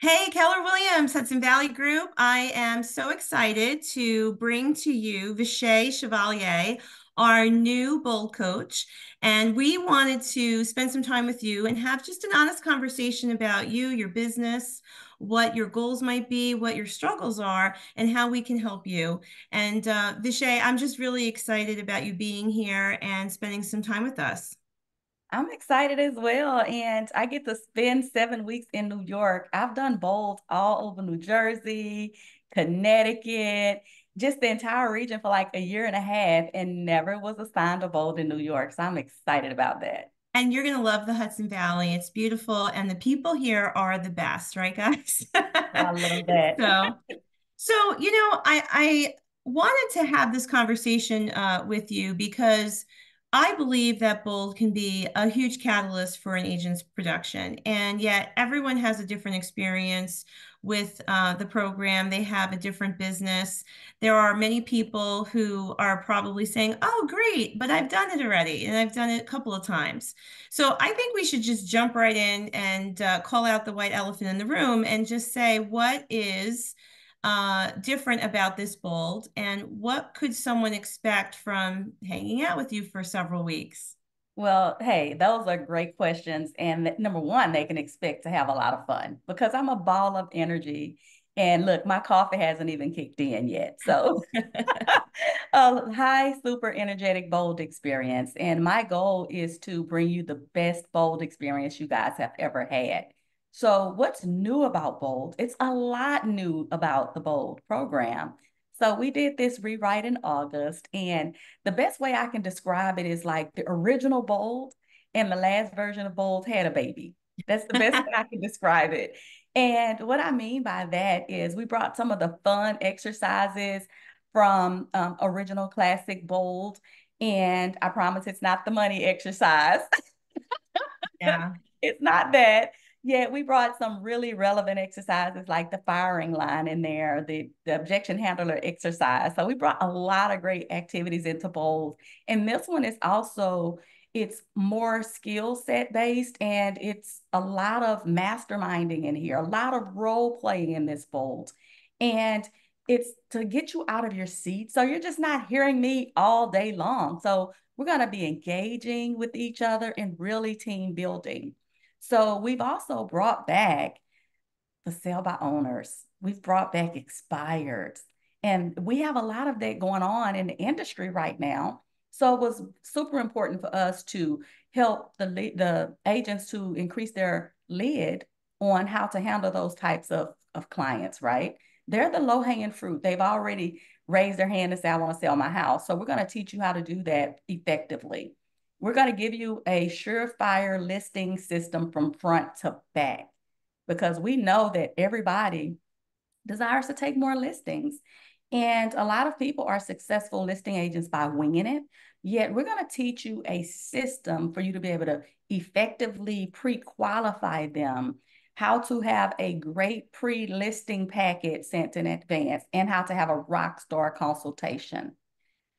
Hey, Keller Williams, Hudson Valley Group. I am so excited to bring to you Vasha' Chevalier, our new bold coach. And we wanted to spend some time with you and have just an honest conversation about you, your business, what your goals might be, what your struggles are, and how we can help you. And uh, Vasha', I'm just really excited about you being here and spending some time with us. I'm excited as well. And I get to spend seven weeks in New York. I've done Bolds all over New Jersey, Connecticut, just the entire region for like a year and a half, and never was assigned a Bold in New York. So I'm excited about that. And you're going to love the Hudson Valley. It's beautiful. And the people here are the best, right, guys? I love that. so, so, you know, I, I wanted to have this conversation uh, with you because I believe that bold can be a huge catalyst for an agent's production. And yet, everyone has a different experience with uh, the program. They have a different business. There are many people who are probably saying, Oh, great, but I've done it already. And I've done it a couple of times. So I think we should just jump right in and uh, call out the white elephant in the room and just say, What is uh, different about this bold? And what could someone expect from hanging out with you for several weeks? Well, hey, those are great questions. And number one, they can expect to have a lot of fun because I'm a ball of energy. And look, my coffee hasn't even kicked in yet. So, a high, super energetic, bold experience. And my goal is to bring you the best bold experience you guys have ever had. So, what's new about Bold? It's a lot new about the Bold program. So, we did this rewrite in August, and the best way I can describe it is like the original Bold and the last version of Bold had a baby. That's the best way I can describe it. And what I mean by that is we brought some of the fun exercises from um, original classic Bold, and I promise it's not the money exercise. Yeah. it's not that yeah, we brought some really relevant exercises like the firing line in there, the, the objection handler exercise. So we brought a lot of great activities into Bold. And this one is also, it's more skill set based and it's a lot of masterminding in here, a lot of role playing in this Bold. And it's to get you out of your seat. So you're just not hearing me all day long. So we're going to be engaging with each other and really team building. So we've also brought back the sale by owners. We've brought back expired. And we have a lot of that going on in the industry right now. So it was super important for us to help the, the agents to increase their lid on how to handle those types of, of clients, right? They're the low hanging fruit. They've already raised their hand and say, I want to sell my house. So we're going to teach you how to do that effectively. We're going to give you a surefire listing system from front to back because we know that everybody desires to take more listings. And a lot of people are successful listing agents by winging it. Yet we're going to teach you a system for you to be able to effectively pre qualify them, how to have a great pre listing packet sent in advance, and how to have a rock star consultation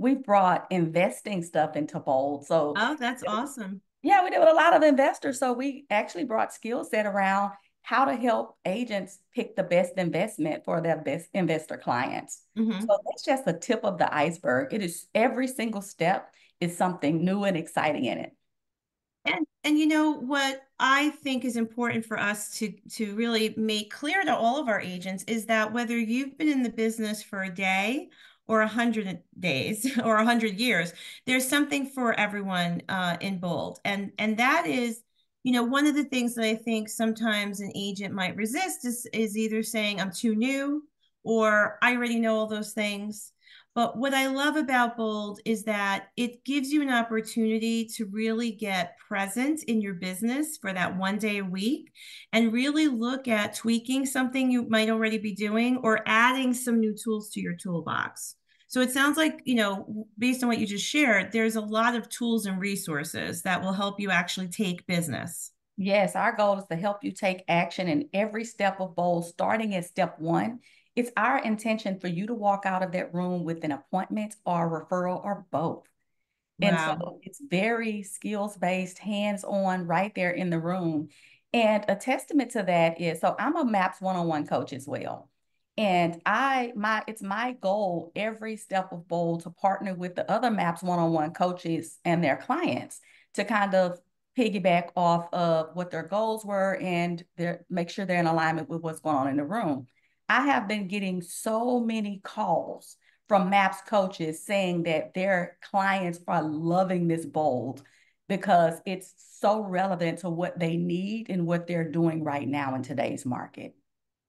we've brought investing stuff into Bold. So oh, that's awesome. Yeah, we did with a lot of investors. So we actually brought skill set around how to help agents pick the best investment for their best investor clients. Mm-hmm. So that's just the tip of the iceberg. It is every single step is something new and exciting in it. And and you know what I think is important for us to to really make clear to all of our agents is that whether you've been in the business for a day or a hundred days or a hundred years. There's something for everyone uh, in bold, and and that is, you know, one of the things that I think sometimes an agent might resist is is either saying I'm too new or I already know all those things. But what I love about Bold is that it gives you an opportunity to really get present in your business for that one day a week and really look at tweaking something you might already be doing or adding some new tools to your toolbox. So it sounds like, you know, based on what you just shared, there's a lot of tools and resources that will help you actually take business. Yes, our goal is to help you take action in every step of Bold, starting at step one. It's our intention for you to walk out of that room with an appointment or a referral or both. Wow. And so it's very skills based, hands on, right there in the room. And a testament to that is so I'm a MAPS one-on-one coach as well. And I my it's my goal every step of bold to partner with the other MAPS one-on-one coaches and their clients to kind of piggyback off of what their goals were and their make sure they're in alignment with what's going on in the room. I have been getting so many calls from MAPS coaches saying that their clients are loving this bold because it's so relevant to what they need and what they're doing right now in today's market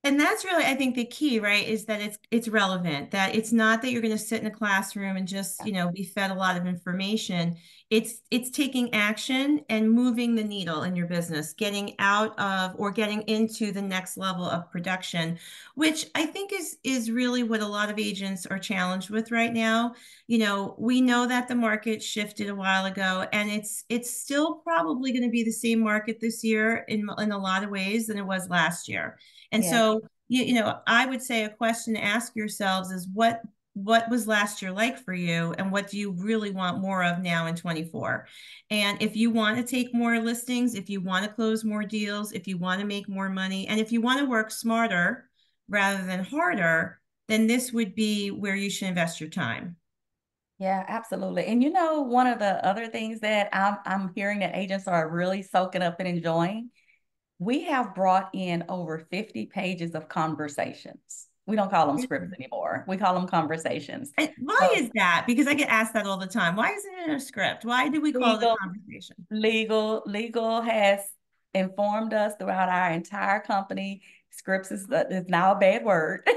and that's really i think the key right is that it's it's relevant that it's not that you're going to sit in a classroom and just you know be fed a lot of information it's it's taking action and moving the needle in your business getting out of or getting into the next level of production which i think is is really what a lot of agents are challenged with right now you know we know that the market shifted a while ago and it's it's still probably going to be the same market this year in in a lot of ways than it was last year and yeah. so, you, you know, I would say a question to ask yourselves is what what was last year like for you and what do you really want more of now in 24 and if you want to take more listings if you want to close more deals if you want to make more money and if you want to work smarter rather than harder then this would be where you should invest your time. Yeah absolutely. And you know one of the other things that i'm, I'm hearing that agents are really soaking up and enjoying we have brought in over 50 pages of conversations. We don't call them scripts anymore. We call them conversations. And why so, is that? Because I get asked that all the time. Why isn't it a script? Why do we call legal, it a conversation? Legal, legal has informed us throughout our entire company scripts is, is now a bad word.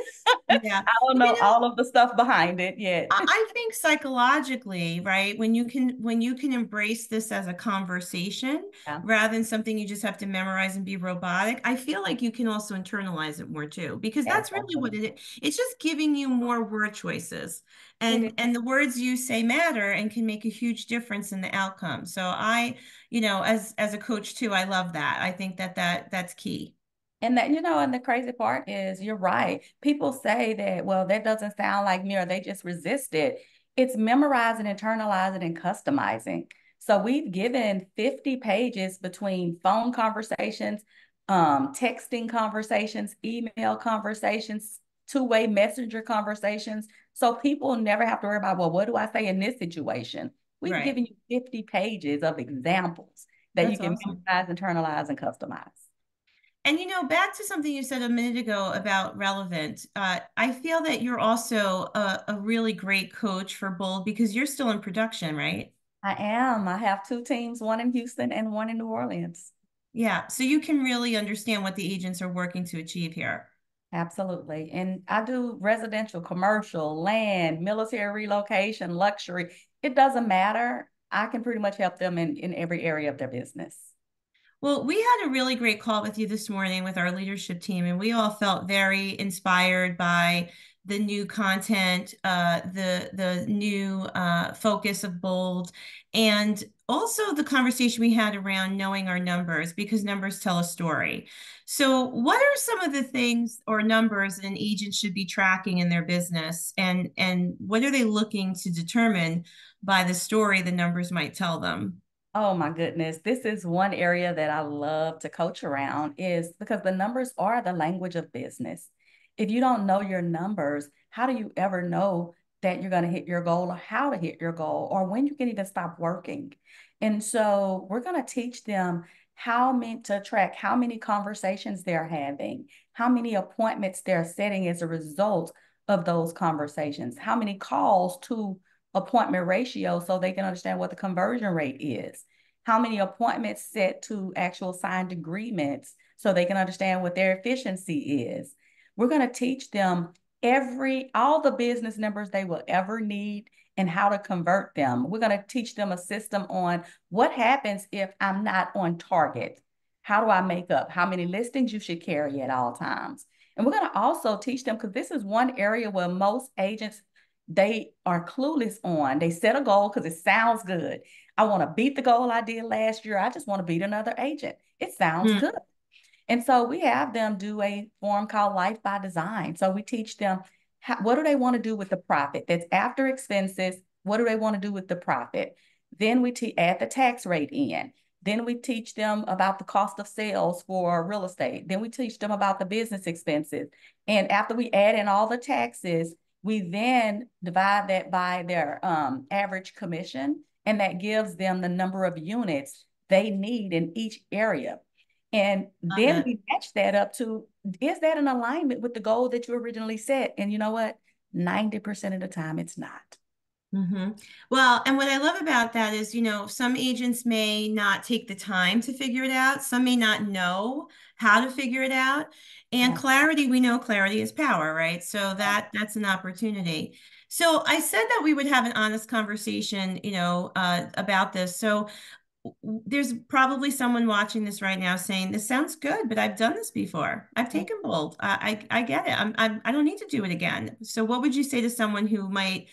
Yeah. I don't know, you know, all of the stuff behind it yet. I think psychologically, right, when you can when you can embrace this as a conversation yeah. rather than something you just have to memorize and be robotic, I feel like you can also internalize it more too. Because yeah, that's really what it is. It's just giving you more word choices. And and the words you say matter and can make a huge difference in the outcome. So I, you know, as as a coach too, I love that. I think that that that's key. And that, you know, and the crazy part is you're right. People say that, well, that doesn't sound like me, or they just resist it. It's memorizing, internalizing, and customizing. So we've given 50 pages between phone conversations, um, texting conversations, email conversations, two-way messenger conversations. So people never have to worry about, well, what do I say in this situation? We've right. given you 50 pages of examples that That's you can awesome. memorize, internalize, and customize. And you know, back to something you said a minute ago about relevant, uh, I feel that you're also a, a, really great coach for Bold because you're still in production, right? I am. I have two teams, one in Houston and one in New Orleans. Yeah. So you can really understand what the agents are working to achieve here. Absolutely. And I do residential, commercial, land, military relocation, luxury. It doesn't matter. I can pretty much help them in, in every area of their business. Well, we had a really great call with you this morning with our leadership team, and we all felt very inspired by the new content, uh, the the new uh, focus of Bold, and also the conversation we had around knowing our numbers because numbers tell a story. So, what are some of the things or numbers an agent should be tracking in their business, and and what are they looking to determine by the story the numbers might tell them? Oh my goodness. This is one area that I love to coach around is because the numbers are the language of business. If you don't know your numbers, how do you ever know that you're going to hit your goal or how to hit your goal or when you can even stop working? And so we're going to teach them how many to track how many conversations they're having, how many appointments they're setting as a result of those conversations, how many calls to appointment ratio so they can understand what the conversion rate is. How many appointments set to actual signed agreements so they can understand what their efficiency is. We're going to teach them every all the business numbers they will ever need and how to convert them. We're going to teach them a system on what happens if I'm not on target. How do I make up? How many listings you should carry at all times? And we're going to also teach them because this is one area where most agents they are clueless on. They set a goal because it sounds good. I want to beat the goal I did last year. I just want to beat another agent. It sounds mm. good. And so we have them do a form called Life by Design. So we teach them how, what do they want to do with the profit that's after expenses? What do they want to do with the profit? Then we add the tax rate in. Then we teach them about the cost of sales for real estate. Then we teach them about the business expenses. And after we add in all the taxes, we then divide that by their um, average commission, and that gives them the number of units they need in each area. And then we match that up to is that in alignment with the goal that you originally set? And you know what? 90% of the time, it's not. Mm-hmm. Well, and what I love about that is, you know, some agents may not take the time to figure it out. Some may not know how to figure it out. And yeah. clarity, we know clarity is power, right? So that that's an opportunity. So I said that we would have an honest conversation, you know, uh, about this. So there's probably someone watching this right now saying this sounds good but i've done this before i've taken bold i i, I get it I'm, I'm i don't need to do it again so what would you say to someone who might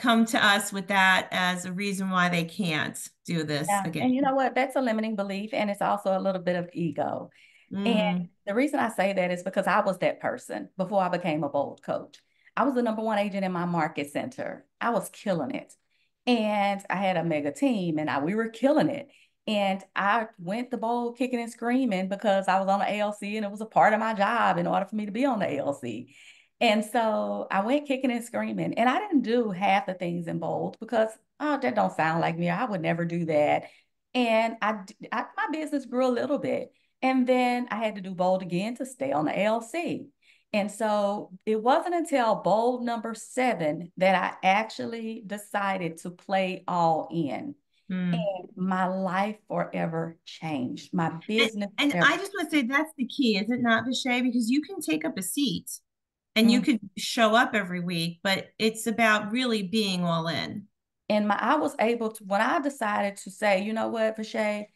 come to us with that as a reason why they can't do this yeah. again and you know what that's a limiting belief and it's also a little bit of ego mm. and the reason i say that is because i was that person before i became a bold coach i was the number one agent in my market center i was killing it and I had a mega team and I, we were killing it. And I went the Bold kicking and screaming because I was on the ALC and it was a part of my job in order for me to be on the ALC. And so I went kicking and screaming. And I didn't do half the things in bold because, oh, that don't sound like me. I would never do that. And I, I my business grew a little bit. And then I had to do bold again to stay on the ALC. And so it wasn't until bold number seven that I actually decided to play all in. Mm. And my life forever changed. My business. And, and I just want to say that's the key, is it not, Vasha'? Because you can take up a seat and you mm-hmm. could show up every week, but it's about really being all in. And my I was able to when I decided to say, you know what, Vasha',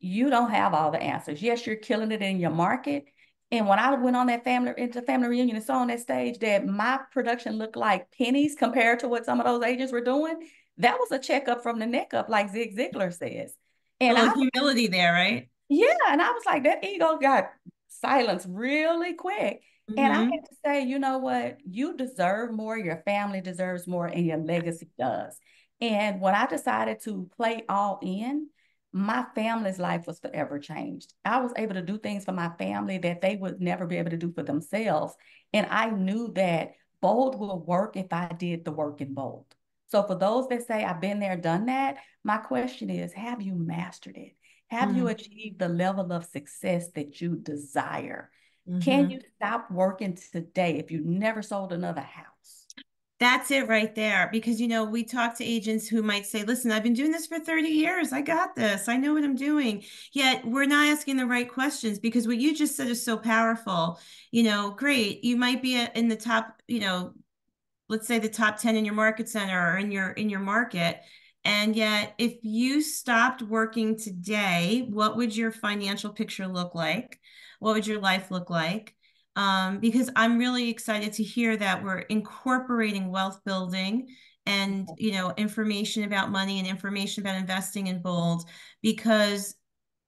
you don't have all the answers. Yes, you're killing it in your market and when I went on that family into family reunion and saw on that stage that my production looked like pennies compared to what some of those agents were doing, that was a checkup from the neck up, like Zig Ziglar says. And I, humility there, right? Yeah. And I was like, that ego got silenced really quick. Mm-hmm. And I mm-hmm. to say, you know what? You deserve more, your family deserves more, and your legacy does. And when I decided to play all in, my family's life was forever changed. I was able to do things for my family that they would never be able to do for themselves. And I knew that bold will work if I did the work in bold. So for those that say I've been there, done that, my question is, have you mastered it? Have mm you achieved the level of success that you desire? Mm-hmm. Can you stop working today if you never sold another house? That's it right there. Because, you know, we talk to agents who might say, listen, I've been doing this for 30 years. I got this. I know what I'm doing. Yet we're not asking the right questions because what you just said is so powerful. You know, great. You might be in the top, you know, let's say the top 10 in your market center or in your in your market. And yet, if you stopped working today, what would your financial picture look like? What would your life look like? um, because I'm really excited to hear that we're incorporating wealth building and you know information about money and information about investing in bold because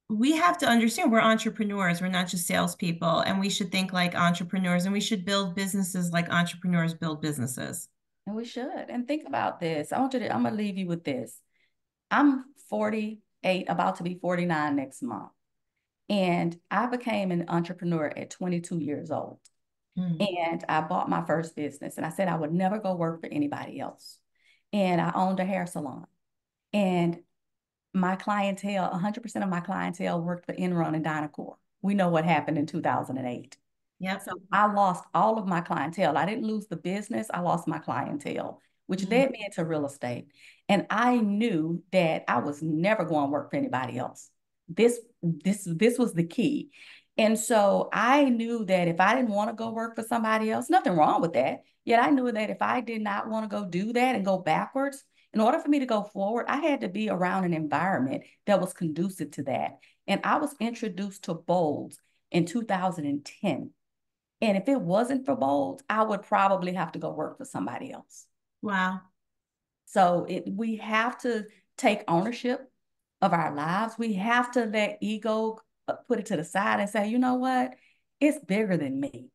we have to understand we're entrepreneurs we're not just salespeople and we should think like entrepreneurs and we should build businesses like entrepreneurs build businesses. And we should. And think about this. I want you to i'm gonna leave you with this. I'm 48 about to be 49 next month and I became an entrepreneur at 22 years old. Mm. And I bought my first business. And I said I would never go work for anybody else. And I owned a hair salon. And my clientele, 100% of my clientele worked for Enron and Dynacor. We know what happened in 2008. Yeah. So I lost all of my clientele. I didn't lose the business, I lost my clientele, which mm-hmm. led me into real estate. And I knew that I was never going to work for anybody else this this this was the key. And so i knew that if i didn't want to go work for somebody else nothing wrong with that. Yet i knew that if i did not want to go do that and go backwards in order for me to go forward i had to be around an environment that was conducive to that. And i was introduced to bold in 2010 and if it wasn't for bold i would probably have to go work for somebody else. Wow. So it, we have to take ownership of our lives, we have to let ego uh, put it to the side and say, you know what? It's bigger than me.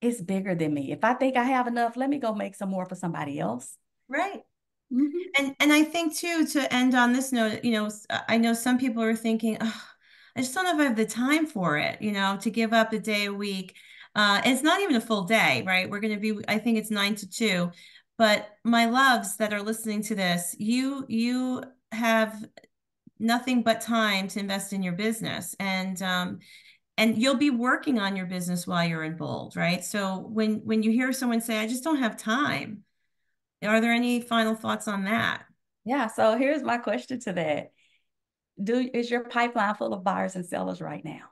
It's bigger than me. If I think I have enough, let me go make some more for somebody else. Right. Mm-hmm. And and I think too to end on this note, you know, I know some people are thinking, oh, I just don't know if I have the time for it, you know, to give up a day a week. Uh, it's not even a full day, right? We're going to be, I think it's nine to two. But my loves that are listening to this, you you have nothing but time to invest in your business, and um, and you'll be working on your business while you're in bold, right? So when when you hear someone say, "I just don't have time," are there any final thoughts on that? Yeah. So here's my question to that: Do is your pipeline full of buyers and sellers right now?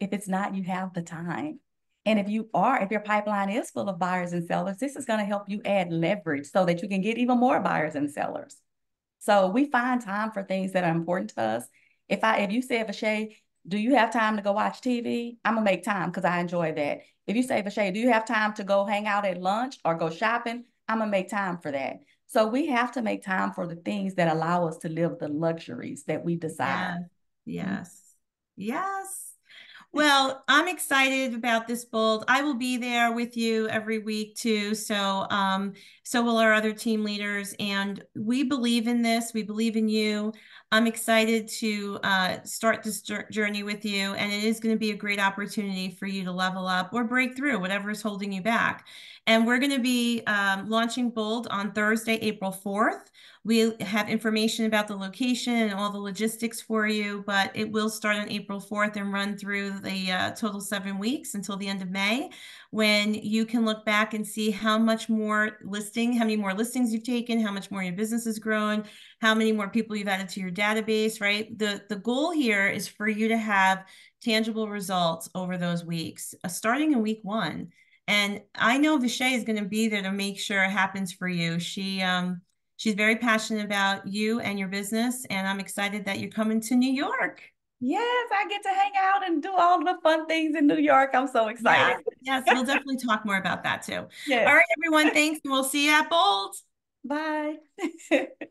If it's not, you have the time. And if you are, if your pipeline is full of buyers and sellers, this is going to help you add leverage so that you can get even more buyers and sellers. So we find time for things that are important to us. If I, if you say, Vasha', do you have time to go watch TV? I'm gonna make time because I enjoy that. If you say, Vasha', do you have time to go hang out at lunch or go shopping? I'm gonna make time for that. So we have to make time for the things that allow us to live the luxuries that we desire. Yes. Yes. Well, I'm excited about this bold. I will be there with you every week too. So, um, so will our other team leaders, and we believe in this. We believe in you. I'm excited to uh, start this journey with you, and it is going to be a great opportunity for you to level up or break through whatever is holding you back. And we're going to be um, launching Bold on Thursday, April 4th. We have information about the location and all the logistics for you, but it will start on April 4th and run through the uh, total seven weeks until the end of May, when you can look back and see how much more listing, how many more listings you've taken, how much more your business has grown, how many more people you've added to your database, right? The, the goal here is for you to have tangible results over those weeks, uh, starting in week one. And I know Vasha' is going to be there to make sure it happens for you. She um she's very passionate about you and your business, and I'm excited that you're coming to New York. Yes, I get to hang out and do all the fun things in New York. I'm so excited. Yes, yes we'll definitely talk more about that too. Yes. All right, everyone. Thanks. And we'll see you at Bold. Bye.